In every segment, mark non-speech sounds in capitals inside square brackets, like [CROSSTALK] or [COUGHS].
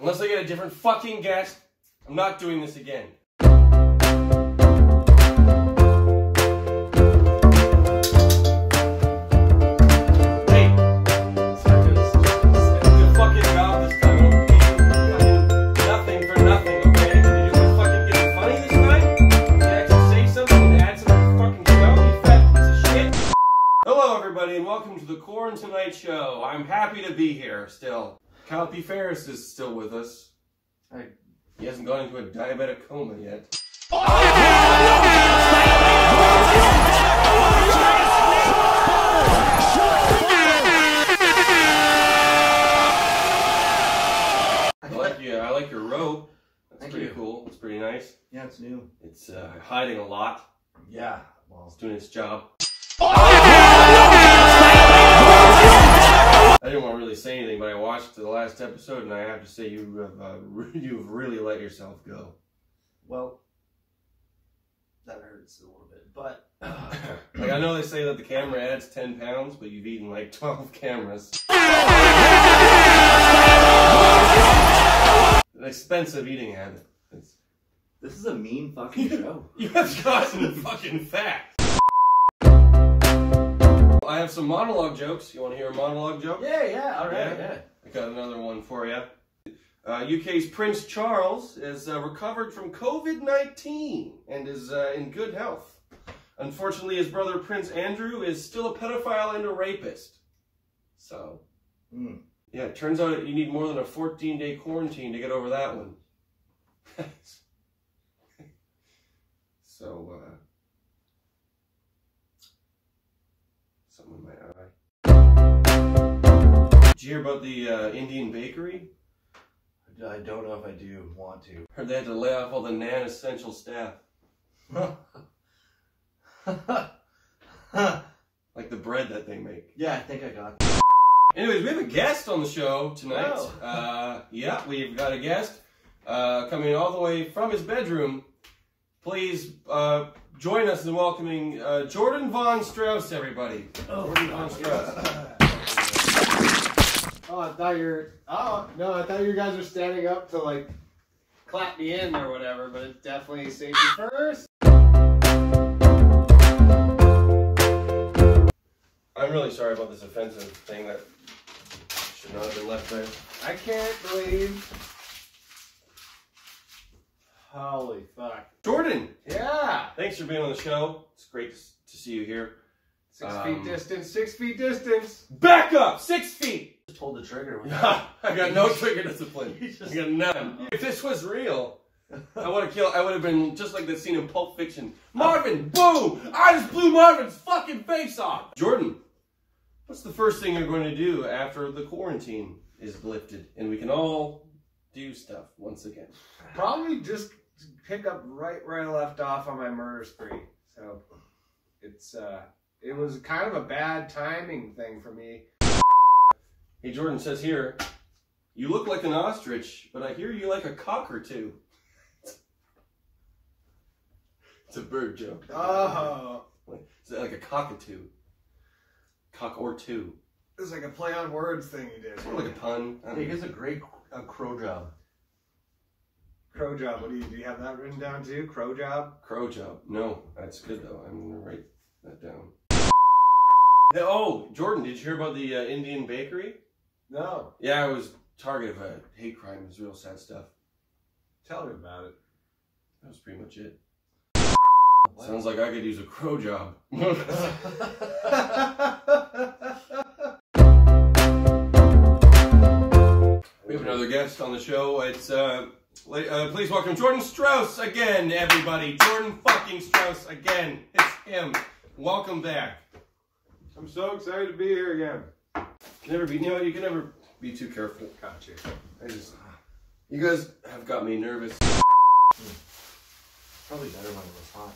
Unless I get a different fucking guest, I'm not doing this again. Hello, everybody, and welcome to the QuaranTonight Show. I'm happy to be here still. Calpy Ferris is still with us. I, he hasn't gone into a diabetic coma yet. I like you. I like your robe. That's Thank pretty you. cool. It's pretty nice. Yeah, it's new. It's uh, hiding a lot. Yeah. Well, It's doing its job. Really say anything, but I watched the last episode, and I have to say you have uh, [LAUGHS] you've really let yourself go. well, that hurts a little bit, but [COUGHS] [COUGHS] Like I know they say that the camera adds ten pounds, but you've eaten like [LAUGHS] twelve cameras. An expensive eating habit. It's, this is a mean fucking [LAUGHS] show. you have gotten fucking fat. I have some monologue jokes. You want to hear a monologue joke? yeah, yeah. All right, yeah. yeah. I got another one for you. Uh, UK's Prince Charles is uh, recovered from COVID 19 and is uh, in good health. Unfortunately, his brother Prince Andrew is still a pedophile and a rapist. So, Hmm. yeah, it turns out you need more than a 14 day quarantine to get over that one. [LAUGHS] so, uh, something in my eye. Did you hear about the uh, Indian bakery? I don't know if I do want to. Heard they had to lay off all the non-essential staff, [LAUGHS] like the bread that they make. yeah, I think I got. Anyways, we have a guest on the show tonight. Oh. Uh, yeah, we've got a guest uh, coming all the way from his bedroom. Please uh, join us in welcoming uh, Jordan Von Strauss, everybody. Oh, Jordan Von Strauss. Oh, I thought you were. Oh no, I thought you guys were standing up to like clap me in or whatever. But it's definitely safety first. I'm really sorry about this offensive thing that should not have been left there. I can't believe. Holy fuck! Jordan, Yeah, thanks for being on the show. It's great to see you here. six Um, feet distance. Six feet distance. Back up, six feet. Just pulled the trigger. [LAUGHS] I got no trigger discipline. [LAUGHS] I got none. If this was real, I would have killed. I would have been just like the scene in Pulp Fiction. Marvin, boom! I just blew Marvin's fucking face off. Jordan, what's the first thing you're going to do after the quarantine is lifted and we can all do stuff once again? Probably just pick up right where I left off on my murder spree. So it's uh, it was kind of a bad timing thing for me. Hey, Jordan says here, you look like an ostrich, but I hear you like a cock or two. [LAUGHS] It's a bird joke. Oh, Is that like a cockatoo? Cock or two. it's like a play on words thing you did. Sort of like a pun. I don't He know. does a great uh, crow job. Crow job. What do you do? You have that written down too? Crow job. Crow job. No, that's good though. I'm gonna write that down. Hey, Oh, Jordan, did you hear about the uh, Indian bakery? No, Yeah, I was target of a hate crime. It was real sad stuff. tell me about it. That was pretty much it. Sounds like I could use a crow job. [LAUGHS] [LAUGHS] we have another guest on the show. It's uh, la- uh please welcome Jordan Strauss again, everybody. Jordan fucking Strauss again. It's him. Welcome back. I'm so excited to be here again. Never be. You know? You can never be too careful. Gotcha. I just. You guys have got me nervous. Probably better when it was hot.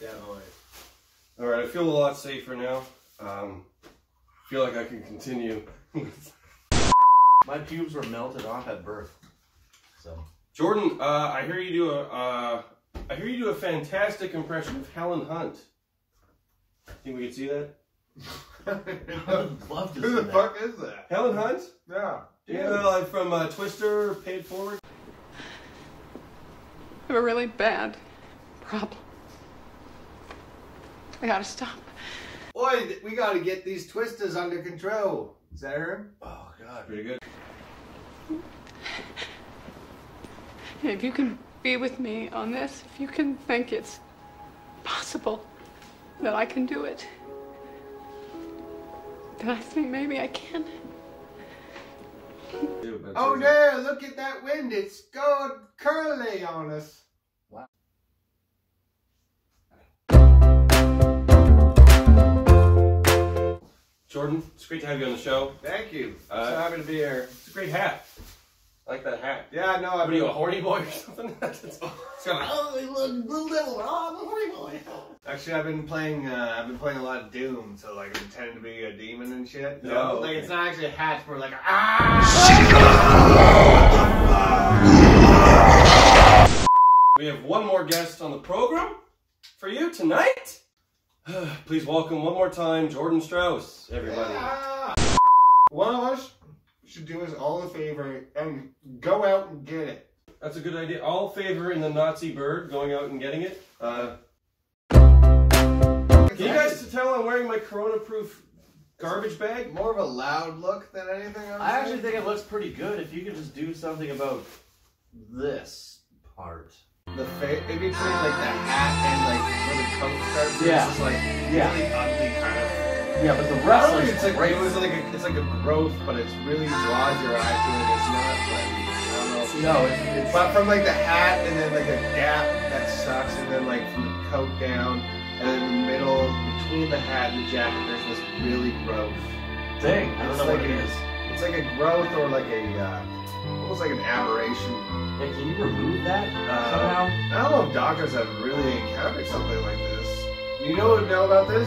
Yeah, no, All right, I feel a lot safer now. Um, feel like I can continue. [LAUGHS] My pubes were melted off at birth. So Jordan, uh, I hear you do a. Uh, I hear you do a fantastic impression of Helen Hunt. Think we could see that? [LAUGHS] Love to Who see the that. fuck is that? Helen Hunt? Yeah. Yeah, like from uh, Twister, paid forward. I have a really bad problem. I gotta stop. Boy, we gotta get these twisters under control. Is that her? Oh god. Pretty good. If you can be with me on this, if you can think it's possible that I can do it, then I think maybe I can. Oh no, look at that wind. It's going curly on us. Jordan, it's great to have you on the show. Thank you. Uh, so happy to be here. It's a great hat. I like that hat. Yeah, no, I'm. What are you, a horny boy or something? [LAUGHS] [LAUGHS] it's kind of actually I've been playing. Uh, I've been playing a lot of Doom, so like I pretend to be a demon and shit. Oh, No, like okay. it's not actually a hat. It's more like ah. We have one more guest on the program for you tonight. [SIGHS] Please welcome one more time Jordan Strauss, everybody. Ah. One of us should do us all a favor and go out and get it. That's a good idea. All favor in the Nazi bird going out and getting it. Uh, can you guys tell I'm wearing my Corona-proof garbage bag? more of a loud look than anything? I'm I actually think it looks pretty good if you could just do something about this part. The face in between like the hat and like where the coat starts. Yeah. It's just like Yeah. really ugly kind of. Yeah, but the rest is it's like great. it was like a, it's like a growth, but it's really draws your eye to it. It's not like I don't know. No, it's, it's But from like the hat and then like a gap that sucks, and then like from the coat down, and then in the middle between the hat and the jacket, there's this really growth. thing. I don't It's know like what it a- is. It's like a growth or like a uh, almost like an aberration. Yeah, can you remove that uh, somehow? I don't know if doctors have really encountered something like this. You know what know about this?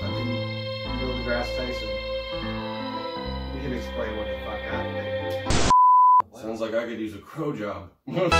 Fucking Neil deGrasse Tyson. You can explain what the fuck happened. Sounds like I could use a crow job. [LAUGHS]